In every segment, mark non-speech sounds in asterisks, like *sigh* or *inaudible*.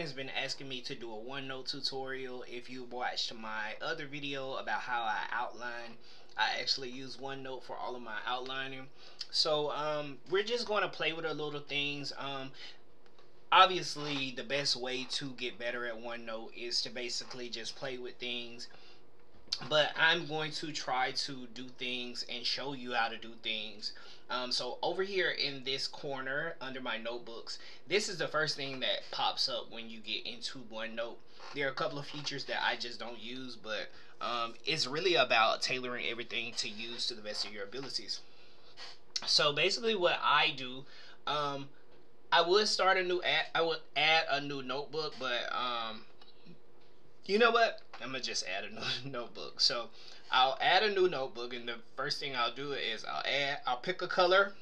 has been asking me to do a OneNote tutorial. If you watched my other video about how I outline, I actually use OneNote for all of my outlining. So um, we're just going to play with a little things. Um, obviously, the best way to get better at OneNote is to basically just play with things. But I'm going to try to do things and show you how to do things um, so over here in this corner under my notebooks, this is the first thing that pops up when you get into OneNote. There are a couple of features that I just don't use, but um, it's really about tailoring everything to use to the best of your abilities. So basically what I do, um, I would start a new app, I would add a new notebook, but um, you know what? I'm gonna just add a new *laughs* notebook. So I'll add a new notebook and the first thing I'll do is I'll add I'll pick a color.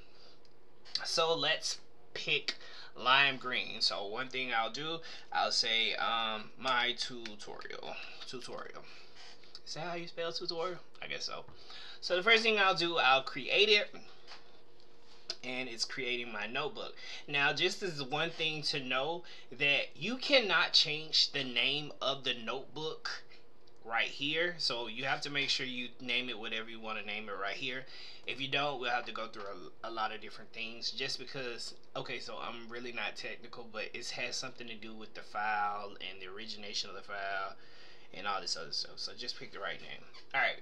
So let's pick lime green. So one thing I'll do I'll say um, my tutorial tutorial. Is that how you spell tutorial? I guess so. So the first thing I'll do I'll create it and it's creating my notebook. Now, just as one thing to know that you cannot change the name of the notebook right here. So you have to make sure you name it whatever you want to name it right here. If you don't, we'll have to go through a, a, lot of different things just because, okay, so I'm really not technical, but it has something to do with the file and the origination of the file and all this other stuff. So just pick the right name. All right.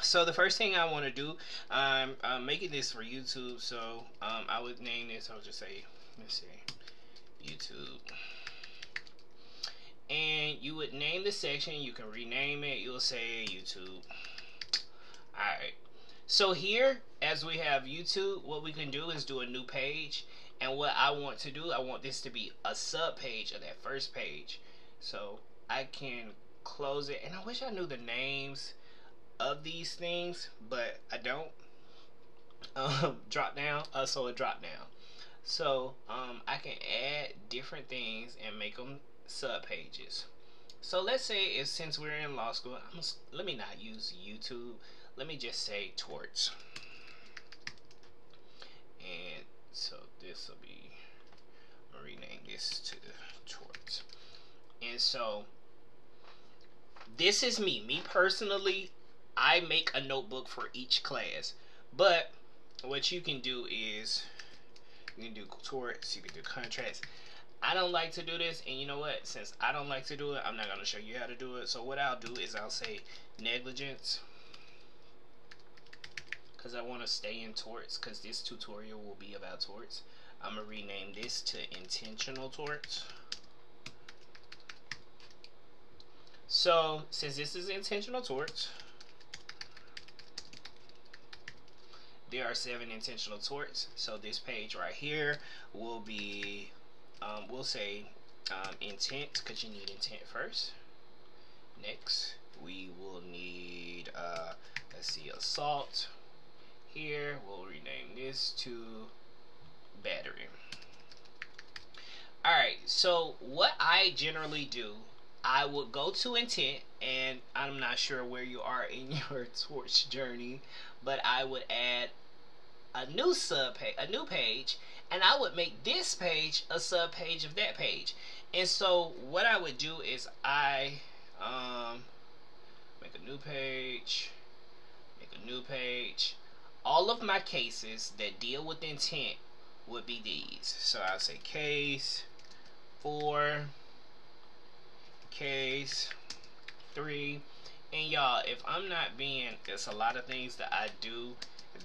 So the first thing I want to do, um, I'm making this for YouTube, so um, I would name this, I'll just say, let's see, YouTube and you would name the section you can rename it you'll say YouTube. Alright. So here as we have YouTube what we can do is do a new page. And what I want to do I want this to be a sub page of that first page. So I can close it. And I wish I knew the names of these things but I don't. *laughs* Um, drop down uh, so a drop down. So um, I can add different things and make them sub pages. So let's say if since we're in law school, I'm, let me not use YouTube. Let me just say torts. And so this will be, rename this to torts. And so this is me. Me personally, I make a notebook for each class. But what you can do is you can do torts, you can do contracts. I don't like to do this, and you know what? Since I don't like to do it, I'm not going to show you how to do it. So what I'll do is I'll say negligence, because I want to stay in torts, because this tutorial will be about torts. I'm going to rename this to intentional torts. So, since this is intentional torts, there are seven intentional torts. So this page right here will be um, we'll say um, intent because you need intent first. Next, we will need, uh, let's see, assault. Here, we'll rename this to battery. Alright, so what I generally do, I would go to intent, and I'm not sure where you are in *laughs* your torts journey, but I would add a new sub page, a new page, and I would make this page a sub page of that page. And so what I would do is I um, make a new page, make a new page. All of my cases that deal with intent would be these. So I'll say case four, case three, and y'all, if I'm not being, there's a lot of things that I do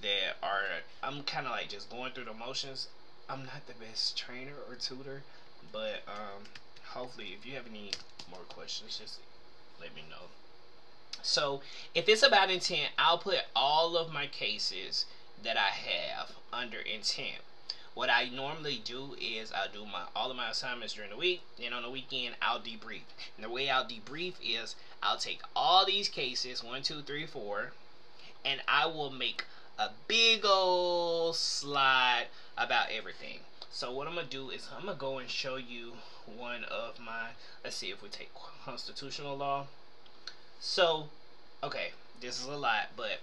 that are I'm kind of like just going through the motions. I'm not the best trainer or tutor, but um, hopefully, if you have any more questions, just let me know. So, if it's about intent, I'll put all of my cases that I have under intent. What I normally do is I'll do my all of my assignments during the week, and on the weekend I'll debrief. And the way I'll debrief is I'll take all these cases, one, two, three, four, and I will make a big old slide about everything. So what I'm going to do is I'm going to go and show you one of my, let's see if we take constitutional law. So, okay, this is a lot, but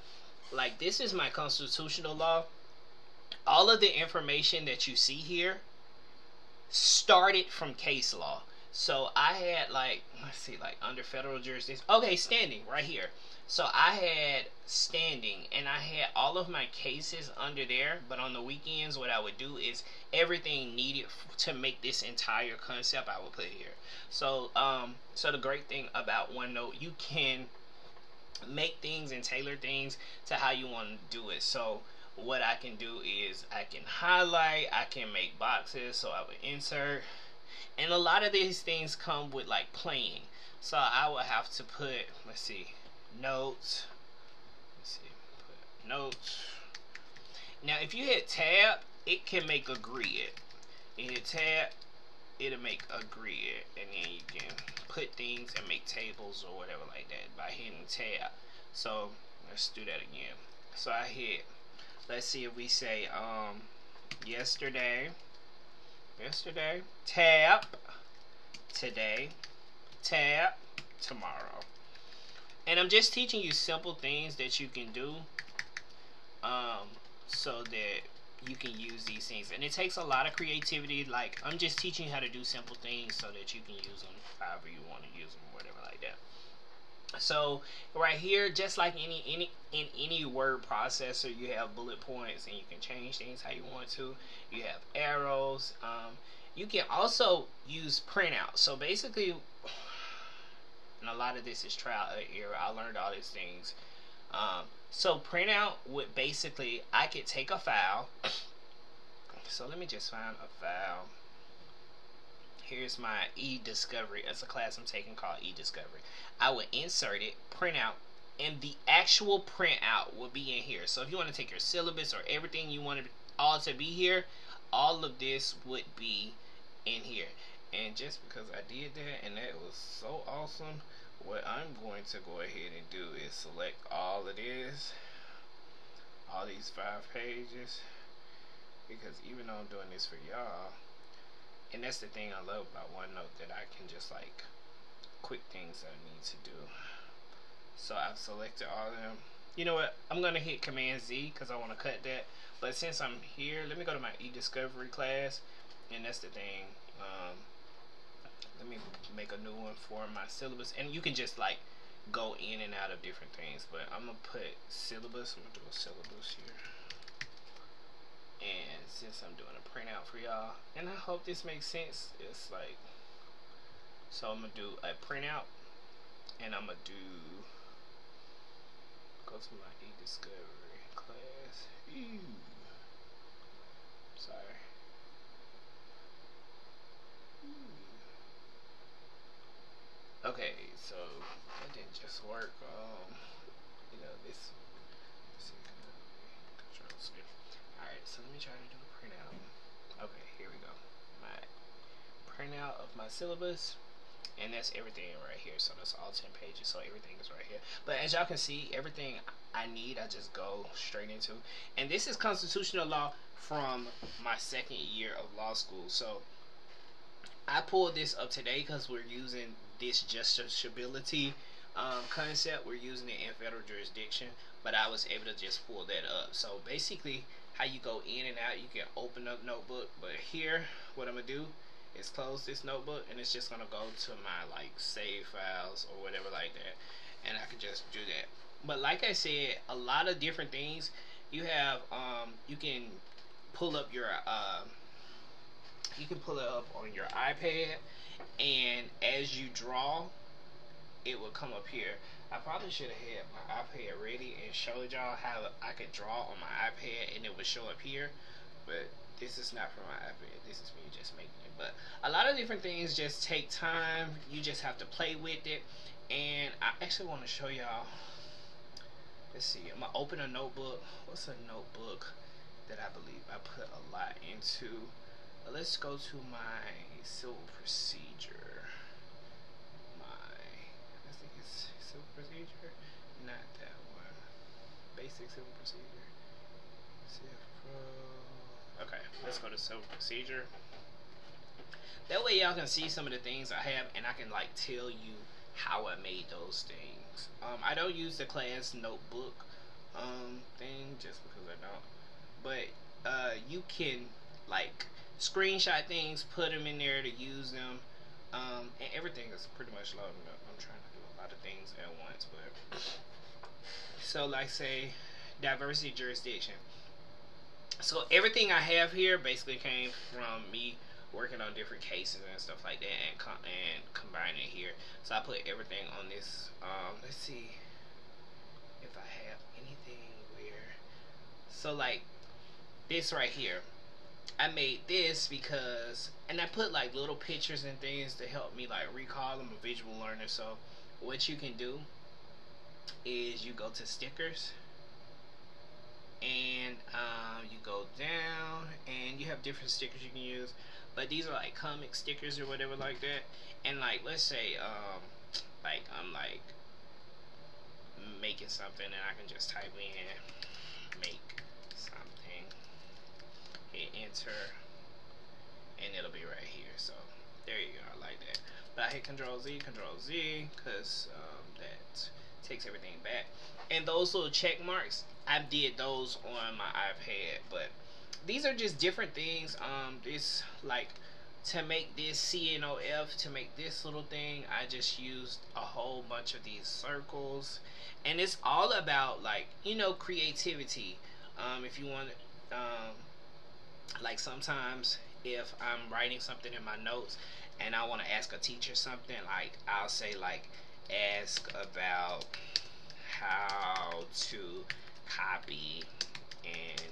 like this is my constitutional law. All of the information that you see here started from case law. So I had like let's see, like under federal jurisdiction. Okay, standing right here. So I had standing and I had all of my cases under there, but on the weekends what I would do is everything needed to make this entire concept I would put here. So um so the great thing about OneNote, you can make things and tailor things to how you want to do it. So what I can do is I can highlight, I can make boxes, so I would insert. And a lot of these things come with like playing. So I would have to put, let's see, notes. Let's see, put notes. Now if you hit tab, it can make a grid. You hit tab, it'll make a grid. And then you can put things and make tables or whatever like that by hitting tab. So let's do that again. So I hit let's see if we say um yesterday yesterday. Tap. Today. Tap. Tomorrow. And I'm just teaching you simple things that you can do um so that you can use these things. And it takes a lot of creativity. Like I'm just teaching you how to do simple things so that you can use them however you want to use them or whatever like that so right here just like any any in any word processor you have bullet points and you can change things how you want to. You have arrows um, you can also use printout so basically *sighs* and a lot of this is trial and error. I learned all these things. Um, so printout would basically I could take a file. *coughs* So let me just find a file here's my e-discovery. As a class I'm taking called e-discovery. I would insert it print out and the actual printout will be in here. So if you want to take your syllabus or everything you want all to be here all of this would be in here. And just because I did that and that was so awesome what I'm going to go ahead and do is select all of this all these five pages because even though I'm doing this for y'all and that's the thing I love about OneNote that I can just like quick things that I need to do. So I've selected all of them. You know what? I'm gonna hit command Z because I want to cut that. But since I'm here let me go to my e-discovery class. And that's the thing um, let me make a new one for my syllabus. And you can just like go in and out of different things. But I'm gonna put syllabus. I'm gonna do a syllabus here and since I'm doing a printout for y'all and I hope this makes sense it's like so I'm gonna do a printout and I'm gonna do go to my e-discovery class. Ew. sorry. Okay so that didn't just work um you know this Alright, so let me try to do a printout. Okay, here we go. My printout of my syllabus. And that's everything right here. So that's all 10 pages. So everything is right here. But as y'all can see, everything I need, I just go straight into. And this is constitutional law from my second year of law school. So I pulled this up today because we're using this justiciability um, concept. We're using it in federal jurisdiction. But I was able to just pull that up. So basically, how you go in and out. You can open up notebook, but here, what I'm gonna do is close this notebook, and it's just gonna go to my like save files or whatever like that, and I can just do that. But like I said, a lot of different things. You have, um, you can pull up your, uh, you can pull it up on your iPad, and as you draw, it will come up here. I probably should have had my iPad ready and showed y'all how I could draw on my iPad and it would show up here. But this is not from my iPad. This is me just making it. But a lot of different things just take time. You just have to play with it. And I actually want to show y'all. Let's see. I'm going to open a notebook. What's a notebook that I believe I put a lot into? Let's go to my civil procedure. Procedure? Not that one. Basic civil procedure. Pro. Okay, let's go to civil procedure. That way y'all can see some of the things I have and I can like tell you how I made those things. Um, I don't use the class notebook um, thing just because I don't. But uh, you can like screenshot things, put them in there to use them. Um, and everything is pretty much loading up. I'm trying to do a lot of things at once, but *sniffs* so like say diversity jurisdiction. So everything I have here basically came from me working on different cases and stuff like that and, and combining here. So I put everything on this. Um, let's see if I have anything where. So like this right here. I made this because, and I put like little pictures and things to help me like recall. I'm a visual learner, so what you can do is you go to stickers and um, you go down and you have different stickers you can use. But these are like comic stickers or whatever like that. And like let's say um, like I'm like making something and I can just type in make something hit enter and it'll be right here. So there you go I like that. But I hit control Z control Z because um, that takes everything back. And those little check marks I did those on my iPad but these are just different things. Um this like to make this CNOF to make this little thing I just used a whole bunch of these circles. And it's all about like you know creativity. Um if you want um like sometimes if I'm writing something in my notes and I want to ask a teacher something like I'll say like ask about how to copy and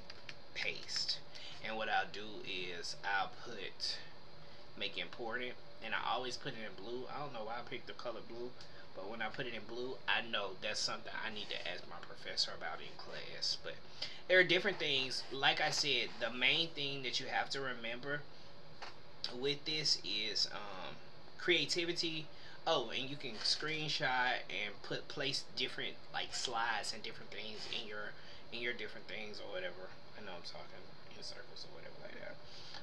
paste. And what I'll do is I'll put make important and I always put it in blue. I don't know why I picked the color blue but when I put it in blue I know that's something I need to ask my professor about in class. But there are different things. Like I said the main thing that you have to remember with this is um, creativity. Oh and you can screenshot and put place different like slides and different things in your in your different things or whatever. I know I'm talking circles or whatever like that.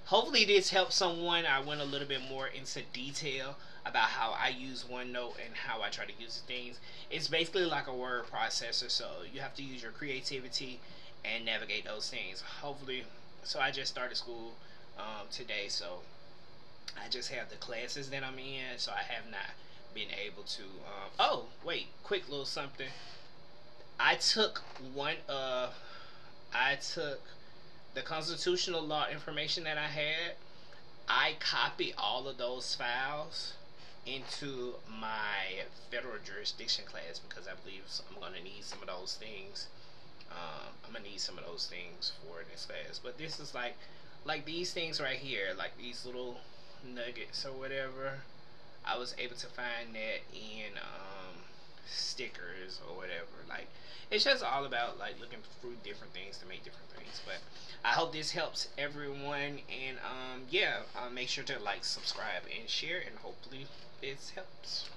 Hopefully this helped someone. I went a little bit more into detail about how I use OneNote and how I try to use things. It's basically like a word processor so you have to use your creativity and navigate those things. Hopefully so I just started school um, today so I just have the classes that I'm in so I have not been able to um, oh wait quick little something. I took one of, I took the constitutional law information that I had I copied all of those files into my federal jurisdiction class because I believe I'm going to need some of those things. Um, I'm gonna need some of those things for this class. But this is like like these things right here like these little nuggets or whatever I was able to find that in um, stickers or whatever. Like it's just all about like looking through different things to make different things. But I hope this helps everyone, and um, yeah, uh, make sure to like, subscribe, and share, and hopefully this helps.